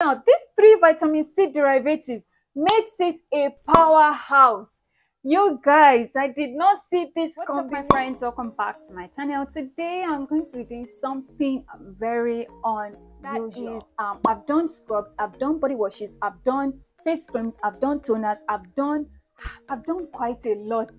Now, these three vitamin C derivatives makes it a powerhouse. You guys, I did not see this What's up, my friends? Welcome back to my channel. Today, I'm going to be doing something very unusual. um, I've done scrubs, I've done body washes, I've done face creams, I've done toners, I've done, I've done quite a lot,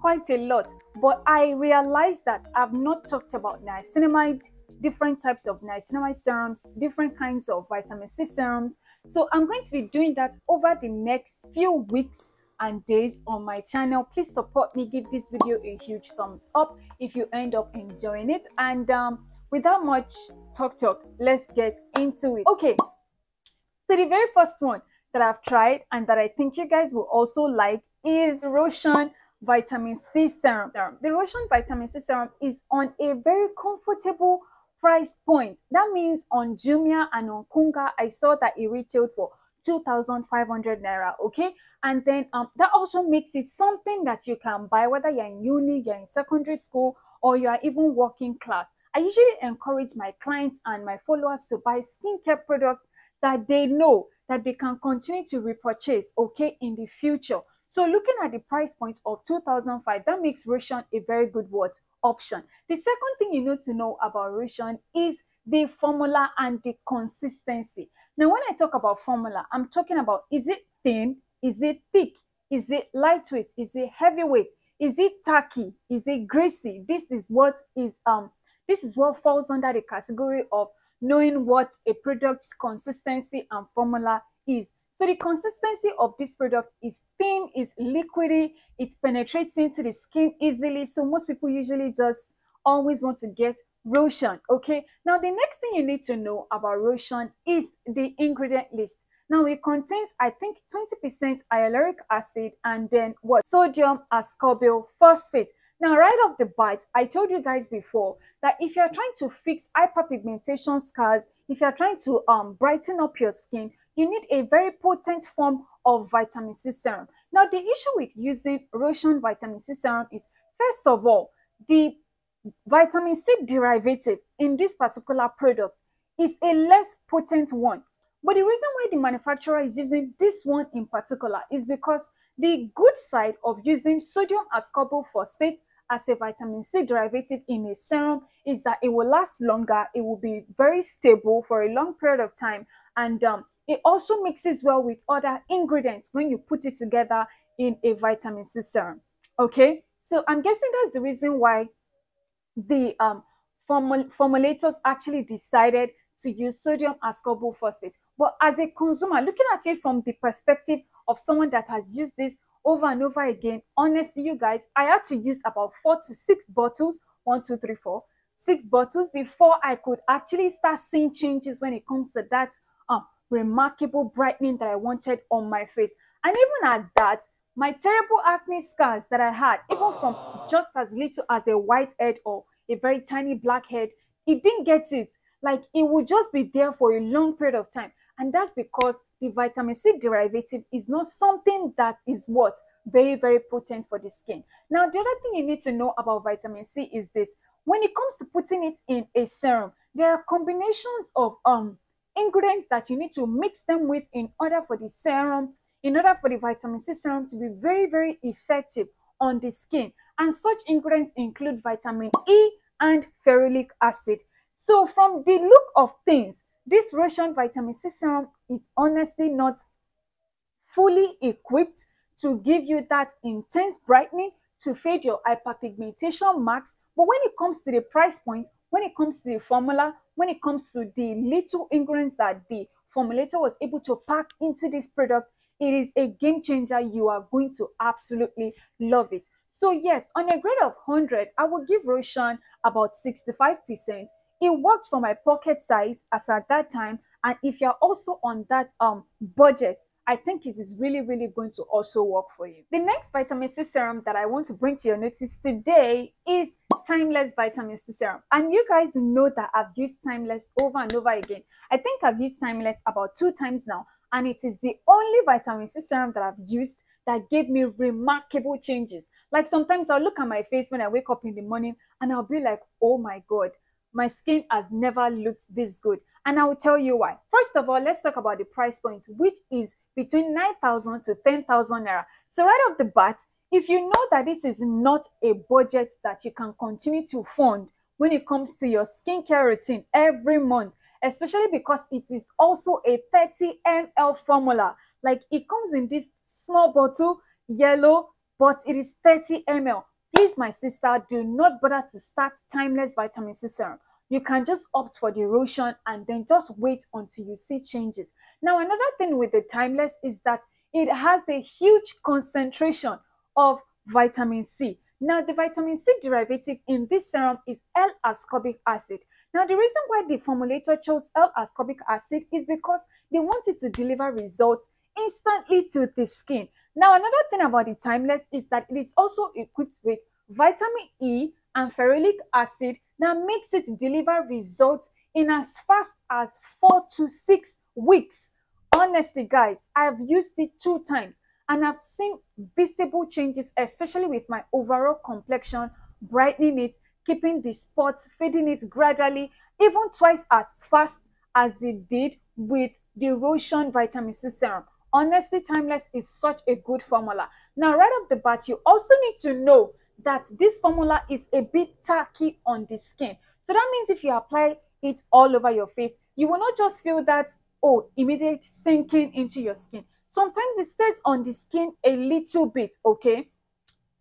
quite a lot. But I realized that I've not talked about niacinamide, different types of niacinamide serums, different kinds of vitamin C serums. So I'm going to be doing that over the next few weeks and days on my channel. Please support me, give this video a huge thumbs up if you end up enjoying it. And um, without much talk talk, let's get into it. Okay, so the very first one that I've tried and that I think you guys will also like is Roushun Vitamin C Serum. The Roushun Vitamin C Serum is on a very comfortable price point. That means on Jumia and on Konga, I saw that it retailed for 2,500 Naira, okay? And then um, that also makes it something that you can buy, whether you're in uni, you're in secondary school, or you are even working class. I usually encourage my clients and my followers to buy skincare products that they know that they can continue to repurchase, okay, in the future. So looking at the price point of 2005, that makes Roushun a very good what option. The second thing you need to know about Roushun is the formula and the consistency. Now, when I talk about formula, I'm talking about is it thin? Is it thick? Is it lightweight? Is it heavyweight? Is it tacky? Is it greasy? This is what is um this is what falls under the category of knowing what a product's consistency and formula is. So the consistency of this product is thin, is liquidy, it penetrates into the skin easily. So most people usually just always want to get Roushun, okay? Now the next thing you need to know about Roushun is the ingredient list. Now it contains, I think, 20% hyaluronic acid and then what? Sodium ascorbyl phosphate. Now, right off the bat, I told you guys before that if you're trying to fix hyperpigmentation scars, if you're trying to um, brighten up your skin, you need a very potent form of vitamin C serum. Now, the issue with using Roushun vitamin C serum is, first of all, the vitamin C derivative in this particular product is a less potent one. But the reason why the manufacturer is using this one in particular is because the good side of using sodium ascorbyl phosphate as a vitamin C derivative in a serum is that it will last longer, it will be very stable for a long period of time, and um, it also mixes well with other ingredients when you put it together in a vitamin C serum. Okay, so I'm guessing that's the reason why the um, formul formulators actually decided to use sodium ascorbyl phosphate. But as a consumer, looking at it from the perspective of someone that has used this over and over again, honestly, you guys, I had to use about four to six bottles, one, two, three, four, six bottles before I could actually start seeing changes when it comes to that remarkable brightening that I wanted on my face. And even at that, my terrible acne scars that I had, even from just as little as a white head or a very tiny black head, it didn't get it. Like it would just be there for a long period of time. And that's because the vitamin C derivative is not something that is what very, very potent for the skin. Now, the other thing you need to know about vitamin C is this. When it comes to putting it in a serum, there are combinations of um ingredients that you need to mix them with in order for the serum, in order for the vitamin C serum to be very, very effective on the skin. And such ingredients include vitamin E and ferulic acid. So from the look of things, this Roushun vitamin C serum is honestly not fully equipped to give you that intense brightening to fade your hyperpigmentation marks. But when it comes to the price point, when it comes to the formula, when it comes to the little ingredients that the formulator was able to pack into this product, it is a game changer. You are going to absolutely love it. So yes, on a grade of 100, I would give Roushun about 65%. It works for my pocket size as at that time. And if you're also on that um budget, I think it is really, really going to also work for you. The next vitamin C serum that I want to bring to your notice today is Timeless Vitamin C Serum. And you guys know that I've used Timeless over and over again. I think I've used Timeless about two times now. And it is the only vitamin C serum that I've used that gave me remarkable changes. Like sometimes I'll look at my face when I wake up in the morning and I'll be like, oh my God, my skin has never looked this good. And I will tell you why. First of all, let's talk about the price point, which is between 9,000 to 10,000 naira. So right off the bat, if you know that this is not a budget that you can continue to fund when it comes to your skincare routine every month, especially because it is also a 30 ml formula. Like it comes in this small bottle, yellow, but it is 30 ml. Please, my sister, do not bother to start Timeless Vitamin C Serum you can just opt for the Roushun and then just wait until you see changes. Now, another thing with the timeless is that it has a huge concentration of vitamin C. Now, the vitamin C derivative in this serum is L-ascorbic acid. Now, the reason why the formulator chose L-ascorbic acid is because they wanted to deliver results instantly to the skin. Now, another thing about the Timeless is that it is also equipped with vitamin E and ferulic acid that makes it deliver results in as fast as four to six weeks. Honestly, guys, I've used it two times and I've seen visible changes, especially with my overall complexion, brightening it, keeping the spots, fading it gradually, even twice as fast as it did with the Roushun Vitamin C Serum. Honestly, Timeless is such a good formula. Now, right off the bat, you also need to know that this formula is a bit tacky on the skin. So that means if you apply it all over your face, you will not just feel that, oh, immediate sinking into your skin. Sometimes it stays on the skin a little bit, okay?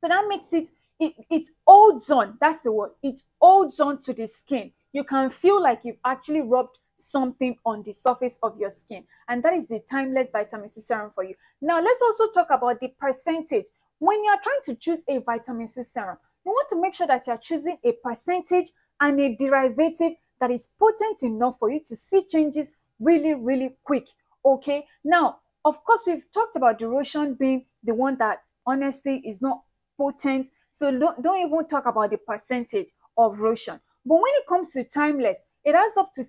So that makes it, it, it holds on, that's the word, it holds on to the skin. You can feel like you've actually rubbed something on the surface of your skin. And that is the timeless vitamin C serum for you. Now, let's also talk about the percentage when you are trying to choose a vitamin C serum, you want to make sure that you are choosing a percentage and a derivative that is potent enough for you to see changes really, really quick. Okay. Now, of course, we've talked about duration being the one that honestly is not potent. So don't, don't even talk about the percentage of Roushun. But when it comes to timeless, it has up to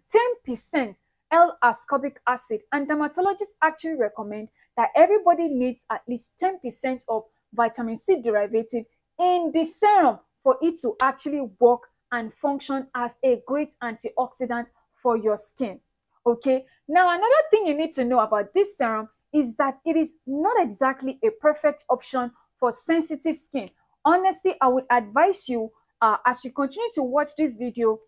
10% L-ascorbic acid. And dermatologists actually recommend that everybody needs at least 10% of vitamin C derivative in the serum for it to actually work and function as a great antioxidant for your skin. Okay, now another thing you need to know about this serum is that it is not exactly a perfect option for sensitive skin. Honestly, I would advise you uh, as you continue to watch this video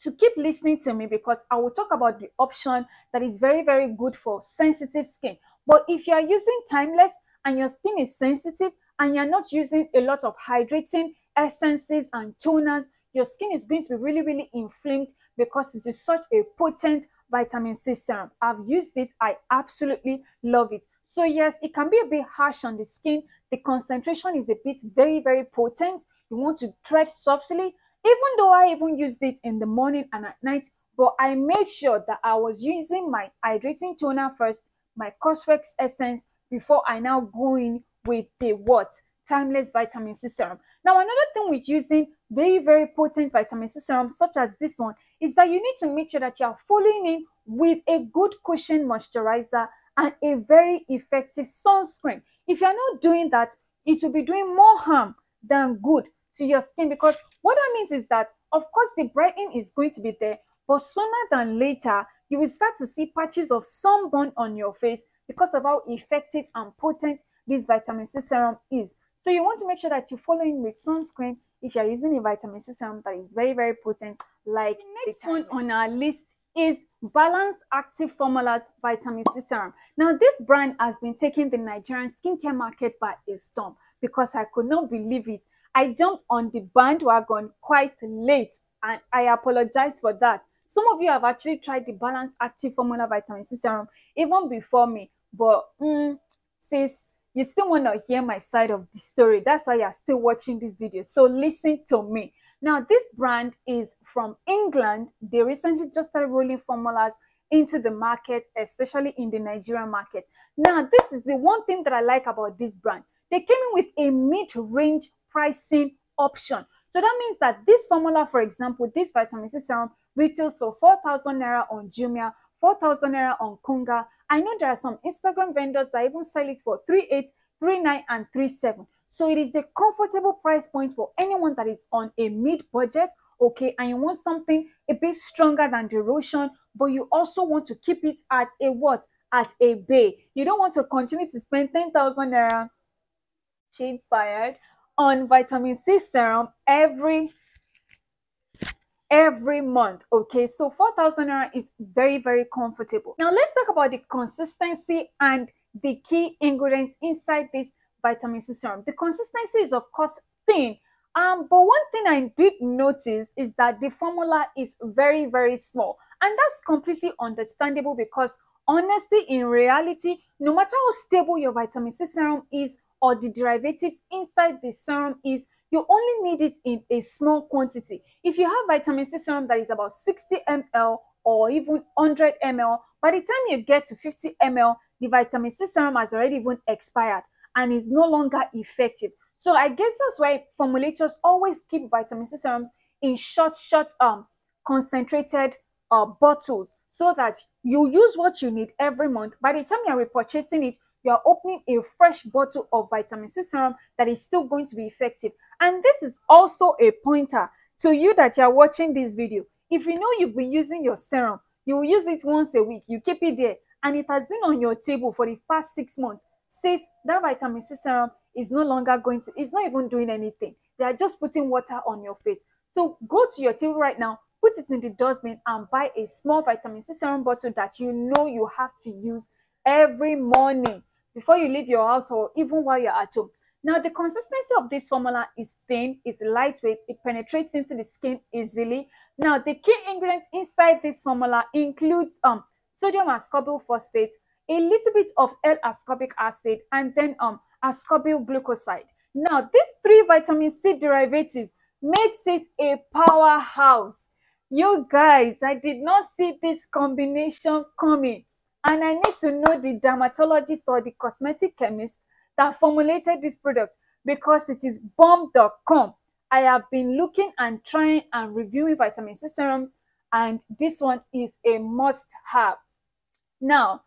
to keep listening to me because I will talk about the option that is very, very good for sensitive skin. But if you are using Timeless, and your skin is sensitive and you're not using a lot of hydrating essences and toners, your skin is going to be really, really inflamed because it is such a potent vitamin C serum. I've used it. I absolutely love it. So yes, it can be a bit harsh on the skin. The concentration is a bit very, very potent. You want to tread softly. Even though I even used it in the morning and at night, but I made sure that I was using my hydrating toner first, my Cosrx essence, before I now go in with the what? Timeless vitamin C serum. Now, another thing with using very, very potent vitamin C serum, such as this one, is that you need to make sure that you are following in with a good cushion moisturizer and a very effective sunscreen. If you're not doing that, it will be doing more harm than good to your skin because what that means is that, of course, the brightening is going to be there, but sooner than later, you will start to see patches of sunburn on your face because of how effective and potent this vitamin C serum is. So you want to make sure that you're following with sunscreen if you're using a vitamin C serum that is very, very potent. Like the next one on our list is Balance Active Formulas Vitamin C Serum. Now, this brand has been taking the Nigerian skincare market by a storm because I could not believe it. I jumped on the bandwagon quite late and I apologize for that. Some of you have actually tried the Balance Active Formula Vitamin C Serum even before me, but mm, sis, you still want to hear my side of the story. That's why you're still watching this video. So listen to me. Now, this brand is from England. They recently just started rolling formulas into the market, especially in the Nigerian market. Now, this is the one thing that I like about this brand. They came in with a mid-range pricing option. So that means that this formula, for example, this vitamin C serum retails for 4,000 Naira on Jumia, 4,000 Naira on Konga, I know there are some Instagram vendors that even sell it for 38, 39 and 37. So it is a comfortable price point for anyone that is on a mid budget, okay, and you want something a bit stronger than the Roushun, but you also want to keep it at a what? At a bay. You don't want to continue to spend 10,000 naira, shades fired, on vitamin C serum every every month okay? So 4000 naira is very very comfortable. Now let's talk about the consistency and the key ingredients inside this vitamin c serum. The consistency is of course thin. Um but one thing i did notice is that the formula is very very small. And that's completely understandable because honestly in reality no matter how stable your vitamin c serum is or the derivatives inside the serum is you only need it in a small quantity. If you have vitamin C serum that is about 60 ml or even 100 ml, by the time you get to 50 ml, the vitamin C serum has already even expired and is no longer effective. So I guess that's why formulators always keep vitamin C serums in short, short, um, concentrated uh, bottles so that you use what you need every month. By the time you're repurchasing it, you are opening a fresh bottle of vitamin C serum that is still going to be effective. And this is also a pointer to you that you are watching this video. If you know you've been using your serum, you will use it once a week, you keep it there, and it has been on your table for the past six months, says that vitamin C serum is no longer going to, it's not even doing anything. They are just putting water on your face. So go to your table right now, put it in the dustbin, and buy a small vitamin C serum bottle that you know you have to use every morning before you leave your house or even while you're at home. Now, the consistency of this formula is thin, is lightweight, it penetrates into the skin easily. Now, the key ingredients inside this formula includes um, sodium ascorbyl phosphate, a little bit of L-ascorbic acid, and then um, ascorbyl glucoside. Now, these three vitamin C derivatives makes it a powerhouse. You guys, I did not see this combination coming and I need to know the dermatologist or the cosmetic chemist that formulated this product because it is bomb.com. I have been looking and trying and reviewing vitamin C serums and this one is a must have. Now,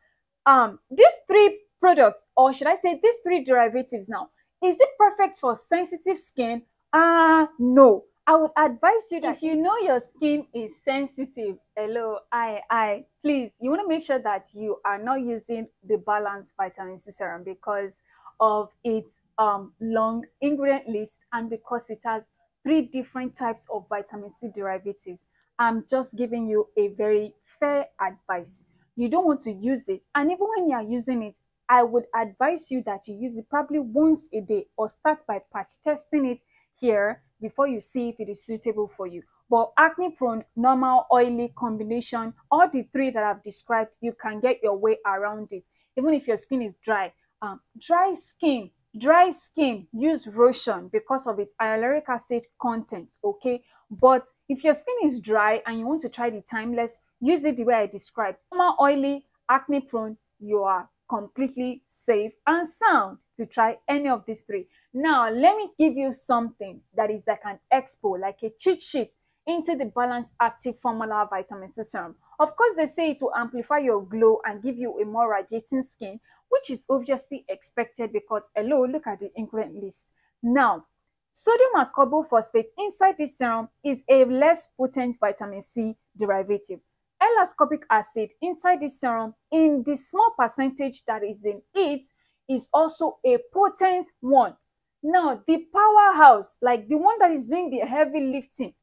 um, these three products, or should I say these three derivatives now, is it perfect for sensitive skin? Ah, uh, no. I would advise you that if you know your skin is sensitive, hello, I, I, please, you want to make sure that you are not using the balanced vitamin C serum because of its um, long ingredient list and because it has three different types of vitamin C derivatives. I'm just giving you a very fair advice. You don't want to use it. And even when you are using it, I would advise you that you use it probably once a day or start by patch testing it here before you see if it is suitable for you. But acne prone, normal, oily combination, all the three that I've described, you can get your way around it. Even if your skin is dry, um, dry skin, dry skin, use Roushun because of its hyaluronic acid content, okay? But if your skin is dry and you want to try the timeless, use it the way I described. Normal, oily, acne prone, you are completely safe and sound to try any of these three. Now, let me give you something that is like an expo, like a cheat sheet into the Balanced Active Formula Vitamin Serum. Of course, they say it will amplify your glow and give you a more radiating skin, which is obviously expected because, hello, look at the ingredient list. Now, sodium ascorbyl phosphate inside this serum is a less potent vitamin C derivative. L-ascorbic acid inside this serum in the small percentage that is in it is also a potent one. Now, the powerhouse, like the one that is doing the heavy lifting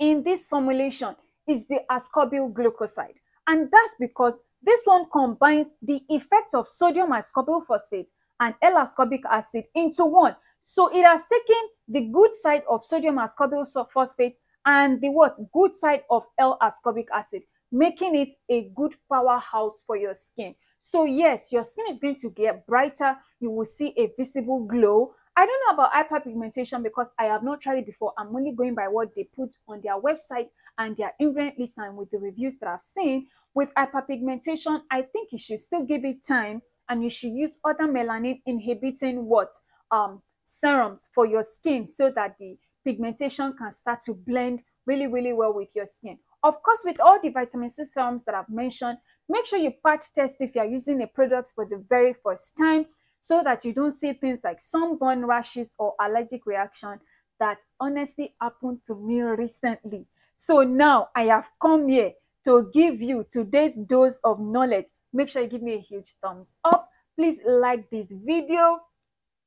in this formulation is the ascorbyl glucoside. And that's because this one combines the effects of sodium ascorbyl phosphate and L-ascorbic acid into one. So it has taken the good side of sodium ascorbyl phosphate and the what good side of L-ascorbic acid, making it a good powerhouse for your skin. So yes, your skin is going to get brighter. You will see a visible glow. I don't know about hyperpigmentation because I have not tried it before. I'm only going by what they put on their website and their ingredient list and with the reviews that I've seen. With hyperpigmentation, I think you should still give it time and you should use other melanin inhibiting what um serums for your skin so that the pigmentation can start to blend really, really well with your skin. Of course, with all the vitamin C serums that I've mentioned, make sure you patch test if you're using a product for the very first time so that you don't see things like sunburn rashes or allergic reaction that honestly happened to me recently. So now I have come here to give you today's dose of knowledge, make sure you give me a huge thumbs up. Please like this video,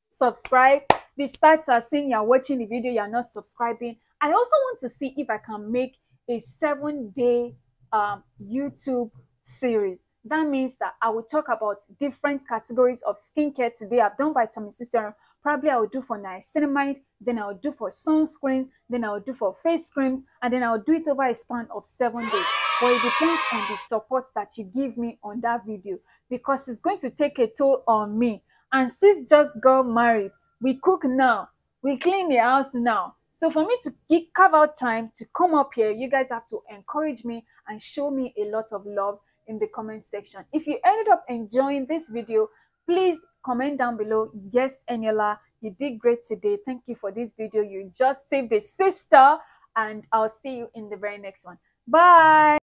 subscribe. The stats are saying you're watching the video, you're not subscribing. I also want to see if I can make a seven day um, YouTube series. That means that I will talk about different categories of skincare today. I've done vitamin C serum. Probably I will do for niacinamide, then I will do for sunscreens, then I will do for face creams, and then I will do it over a span of seven days. But it depends on the support that you give me on that video because it's going to take a toll on me. And sis just got married. We cook now. We clean the house now. So for me to carve out time to come up here, you guys have to encourage me and show me a lot of love in the comment section. If you ended up enjoying this video, please comment down below. Yes, Eniola, you did great today. Thank you for this video. You just saved a sister and I'll see you in the very next one. Bye.